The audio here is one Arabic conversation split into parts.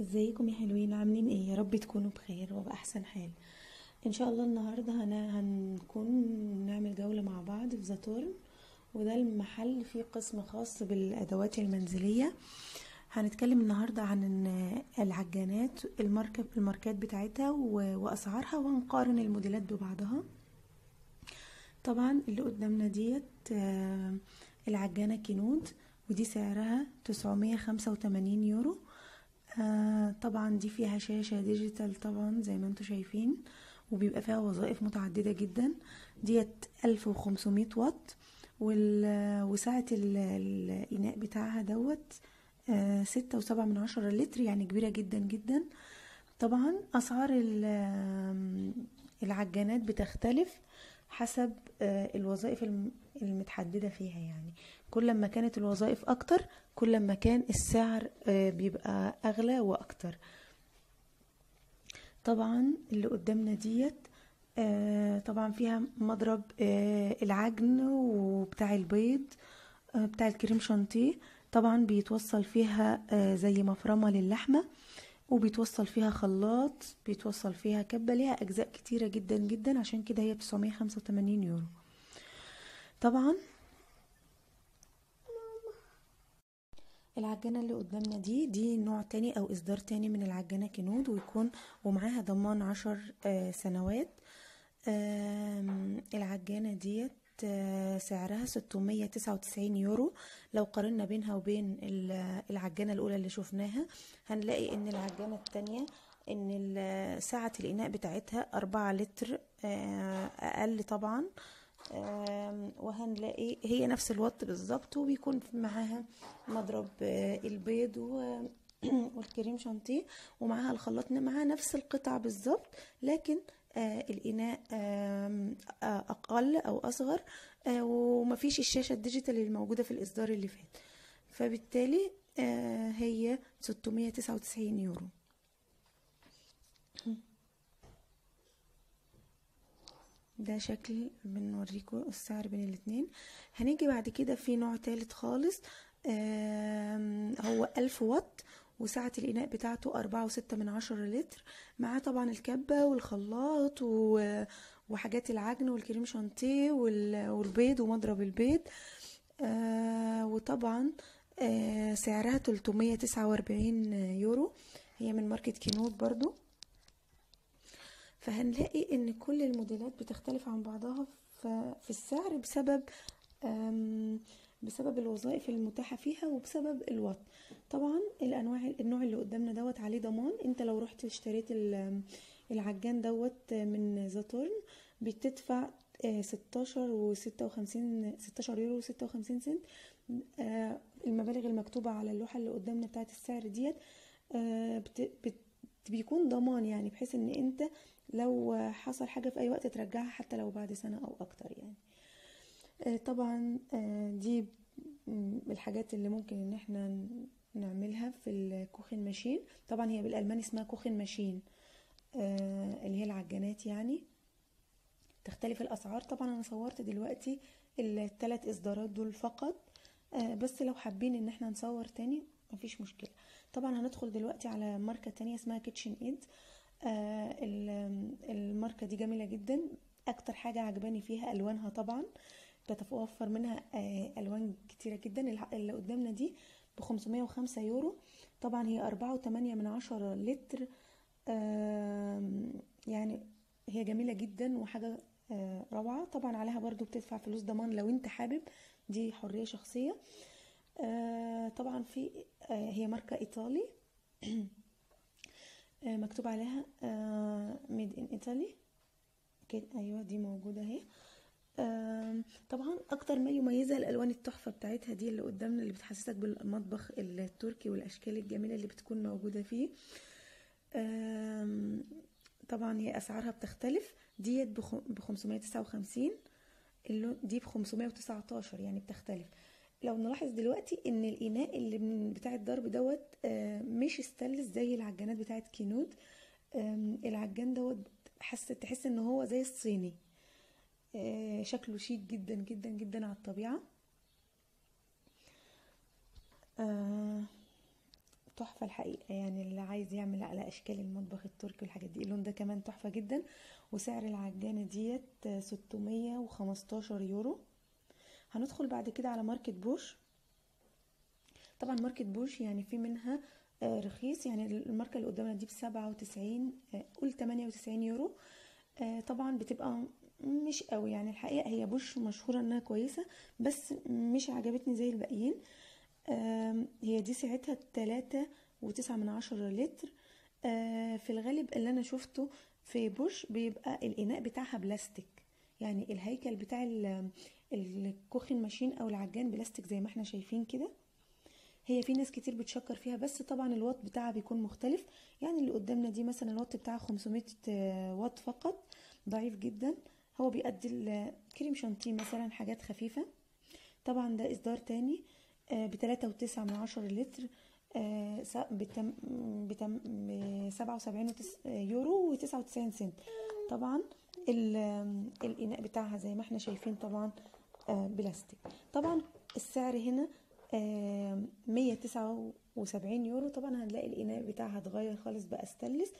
ازيكم يا حلوين؟ عاملين إيه؟ يا رب تكونوا بخير وبأحسن حال. إن شاء الله النهارده هن... هنكون نعمل جولة مع بعض في Saturn وده المحل فيه قسم خاص بالأدوات المنزلية. هنتكلم النهارده عن العجانات الماركة الماركات بتاعتها. وأسعارها وهنقارن الموديلات ببعضها. طبعا اللي قدامنا ديت آه، العجانة Kenwood ودي سعرها 985 يورو. آه طبعا دي فيها شاشة digital طبعا زي ما أنتم شايفين وبيبقى فيها وظائف متعددة جدا. ديت 1500 واط وسعة ال- الإناء بتاعها دوت آه ستة وسبعة من عشرة لتر يعني كبيرة جدا جدا. طبعا أسعار العجانات بتختلف. حسب آه، الوظائف الم- المتحددة فيها يعني. كل ما كانت الوظائف أكتر كل ما كان السعر آه، بيبقى أغلى وأكتر. طبعا اللي قدامنا ديت آه، طبعا فيها مضرب العجن وبتاع البيض بتاع الكريم شانتيه. طبعا بيتوصل فيها زي مفرمة للحمة. وبيتوصل فيها خلاط بيتوصل فيها كبة ليها أجزاء كتيرة جدا جدا عشان كده هي 985 يورو. طبعا العجانة اللي قدامنا دي دي نوع تاني أو إصدار تاني من العجانة كنود ويكون ومعاها ضمان عشر آه، سنوات. العجانة ديت سعرها 699 يورو. لو قارنا بينها وبين ال- العجانة الأولى اللي شفناها هنلاقي إن العجانة التانية إن سعة الإناء بتاعتها أربعة لتر آه، أقل طبعا. وهنلاقي هي نفس الوات بالظبط وبيكون معاها مضرب آه، البيض و والكريم شانتيه ومعاها الخلاط معاها نفس القطع بالظبط. لكن الإناء آم، آه أقل أو أصغر آه ومفيش الشاشة الديجيتال اللي موجودة في الإصدار اللي فات. فبالتالي آه هي 699 يورو. ده شكل بنوريكم السعر بين الاتنين. هنيجي بعد كده في نوع تالت خالص. هو ألف واط وسعة الإناء بتاعته أربعة وستة من عشرة لتر معاه طبعا الكبة والخلاط و- وحاجات العجن والكريم شانتيه وال- والبيض ومضرب البيض. آه، وطبعا آه، سعرها 349 يورو. هي من ماركة كينود برضو. فهنلاقي إن كل الموديلات بتختلف عن بعضها في السعر بسبب بسبب الوظائف المتاحة فيها وبسبب الوات طبعا الانواع النوع اللي قدامنا دوت عليه ضمان. انت لو رحت اشتريت ال- العجان دوت من زاتورن بتدفع آه، 16 و 56 16 يورو و 56 سنت. آه، المبالغ المكتوبة على اللوحة اللي قدامنا بتاعت السعر ديت آه، بيكون ضمان يعني بحيث إن انت لو حصل حاجة في أي وقت ترجعها حتى لو بعد سنة أو أكتر يعني. طبعا آه، دي الحاجات اللي ممكن إن إحنا نعملها في الكوخن ماشين. طبعا هي بالألماني اسمها كوخن ماشين آه، اللي هي العجانات يعني. تختلف الأسعار. طبعا أنا صورت دلوقتي الثلاث إصدارات دول فقط آه، بس لو حابين إن إحنا نصور تاني مفيش مشكلة. طبعا هندخل دلوقتي على ماركة تانية اسمها كيتشن ايد. آه، ال- الماركة دي جميلة جدا. أكتر حاجة عجباني فيها ألوانها طبعا بتتوفر منها آه، ألوان كتيرة جدا. اللي قدامنا دي ب 505 يورو. طبعا هي أربعة وتمانية من عشرة لتر. يعني هي جميلة جدا وحاجة آه، روعة. طبعا عليها برضو بتدفع فلوس ضمان لو انت حابب. دي حرية شخصية. آه، طبعا في هي ماركة إيطالي. مكتوب عليها ميد ان ايطالي أيوه دي موجودة أهي. طبعا أكتر ما يميزها الألوان التحفة بتاعتها دي اللي قدامنا اللي بتحسسك بالمطبخ التركي والأشكال الجميلة اللي بتكون موجودة فيه. طبعا هي أسعارها بتختلف. ديت ب 559 اللون دي ب 519 يعني بتختلف. لو نلاحظ دلوقتي إن الإناء اللي بتاع الضرب دوت آه، مش ستانلس زي العجانات بتاعت Kenwood. العجان دوت حس تحس إن هو زي الصيني. شكله شيك جدا جدا جدا على الطبيعة. آه، تحفة الحقيقة يعني اللي عايز يعمل على أشكال المطبخ التركي والحاجات دي. اللون ده كمان تحفة جدا. وسعر العجانة ديت 615 يورو. هندخل بعد كده على ماركت بوش. طبعا ماركت بوش يعني في منها آه، رخيص. يعني الماركة اللي قدامنا دي بسبعة وتسعين آه، قول تمانية وتسعين يورو. آه، طبعا بتبقى مش قوي يعني الحقيقة هي بوش مشهورة إنها كويسة بس مش عجبتني زي الباقيين. هي دي سعتها تلاتة وتسعة من عشرة لتر. آه، في الغالب اللي أنا شفته في بوش بيبقى الإناء بتاعها بلاستيك. يعني الهيكل بتاع ال- ال Küchenmaschine أو العجان بلاستيك زي ما إحنا شايفين كده. هي في ناس كتير بتشكر فيها بس طبعا الوات بتاعها بيكون مختلف. يعني اللي قدامنا دي مثلا الوات بتاعها 500 وات فقط ضعيف جدا. هو بيأدي الكريم شانتيه مثلا حاجات خفيفة. طبعا ده إصدار تاني بتلاتة وتسعة من عشرة لتر آه، بسبعة وسبعين يورو وتسعة وتسعين سنت. طبعا ال- الإناء بتاعها زي ما إحنا شايفين طبعا آه، بلاستيك. طبعا السعر هنا مية تسعة وسبعين يورو. طبعا هنلاقي الإناء بتاعها اتغير خالص بقى ستانلس.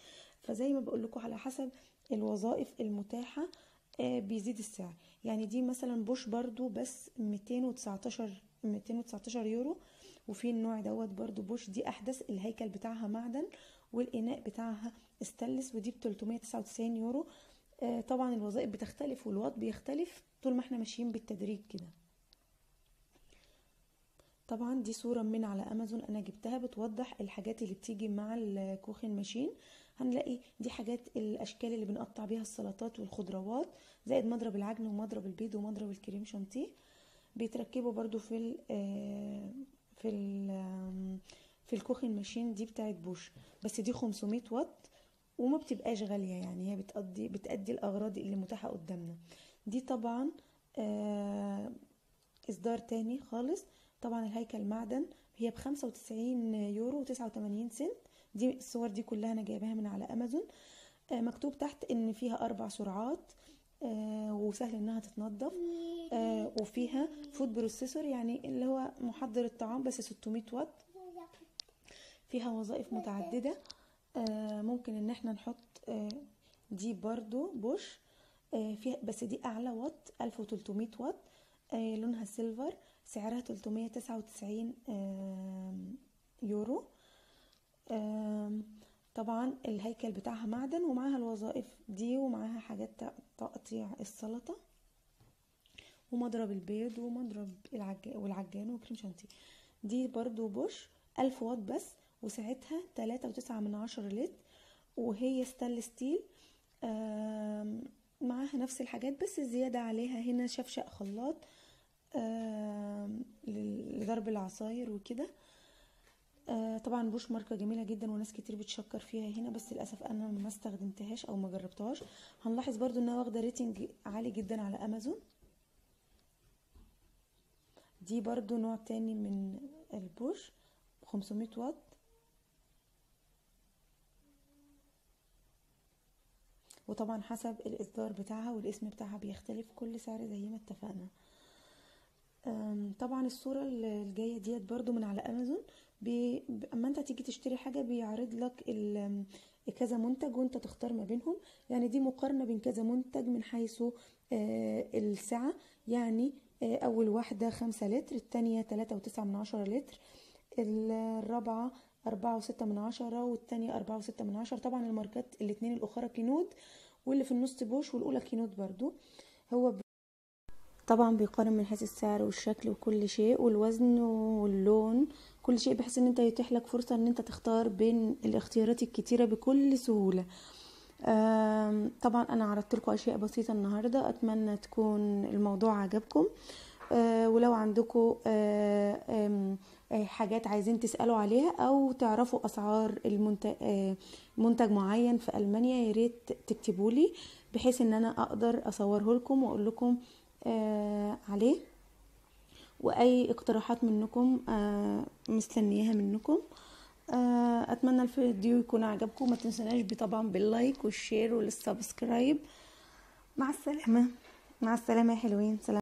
فزي ما بقول لكم على حسب الوظائف المتاحة آه، بيزيد السعر. يعني دي مثلا بوش برضو بس 219 219 يورو. وفي النوع دوت برضو بوش دي أحدث الهيكل بتاعها معدن والإناء بتاعها استانلس ودي ب 399 يورو. آه، طبعا الوظائف بتختلف والوات بيختلف طول ما إحنا ماشيين بالتدريج كده. طبعا دي صورة من على أمازون. أنا جبتها بتوضح الحاجات اللي بتيجي مع ال Küchenmaschine هنلاقي دي حاجات الأشكال اللي بنقطع بيها السلطات والخضروات زائد مضرب العجن ومضرب البيض ومضرب الكريم شانتيه. بيتركبوا برضو في ال في ال في الكوخن ماشين دي بتاعت بوش. بس دي 500 واط وما بتبقاش غالية يعني هي بتقضي بتأدي الأغراض اللي متاحة قدامنا. دي طبعا آه، إصدار تاني خالص. طبعا الهيكل معدن هي بخمسة وتسعين يورو وتسعة وتمانين سنت. دي الصور دي كلها أنا جايباها من على أمازون. آه، مكتوب تحت إن فيها أربع سرعات آه، وسهل إنها تتنضف آه، وفيها food processor يعني اللي هو محضر الطعام بس 600 واط فيها وظائف متعددة. ممكن إن إحنا نحط دي برضو بوش فيها بس دي أعلى واط 1300 واط لونها silver سعرها 399 آم، يورو. طبعا الهيكل بتاعها معدن ومعاها الوظائف دي ومعاها حاجات تقطيع السلطة ومضرب البيض ومضرب العجان والعجان وكريم شانتيه. دي برضو بوش ألف واط بس وسعتها تلاتة وتسعة من عشرة لتر وهي stainless steel. معاها نفس الحاجات بس الزيادة عليها هنا شفشق خلاط لضرب العصاير وكده. طبعا بوش ماركة جميلة جدا وناس كتير بتشكر فيها هنا بس للأسف أنا ما استخدمتهاش أو ما جربتهاش. هنلاحظ برضو إنها واخدة rating عالي جدا على أمازون. دي برضو نوع تاني من البوش 500 واط. وطبعا حسب الإصدار بتاعها والاسم بتاعها بيختلف كل سعر زي ما اتفقنا. طبعا الصورة الجاية ديت برضو من على أمازون بي... أما أنت تيجي تشتري حاجة بيعرض لك. كذا منتج وأنت تختار ما بينهم يعني دي مقارنة بين كذا منتج من حيث آه، السعة يعني آه، أول واحدة خمسة لتر التانية تلاتة وتسعة من عشرة لتر الرابعة أربعة وستة من عشرة والتانية أربعة وستة من عشرة طبعا الماركات الاتنين الأخرى Kenwood واللي في النص بوش والأولى Kenwood برضو هو. طبعا بيقارن من حيث السعر والشكل وكل شيء والوزن واللون كل شيء بحيث إن أنت يتيح لك فرصة إن أنت تختار بين الاختيارات الكتيرة بكل سهولة. آم، طبعا أنا عرضت لكم أشياء بسيطة النهاردة أتمنى تكون الموضوع عجبكم. آه، ولو عندكم آه، آه، حاجات عايزين تسألوا عليها أو تعرفوا أسعار المنتج منتج معين في ألمانيا يا ريت تكتبوا لي بحيث إن أنا أقدر أصوره لكم وأقول لكم عليه. وأي اقتراحات منكم آه، مستنياها منكم. آه، أتمنى الفيديو يكون عجبكم. ما تنسوناش طبعا بال like وال share وال subscribe. مع السلامة. مع السلامة يا حلوين. سلام.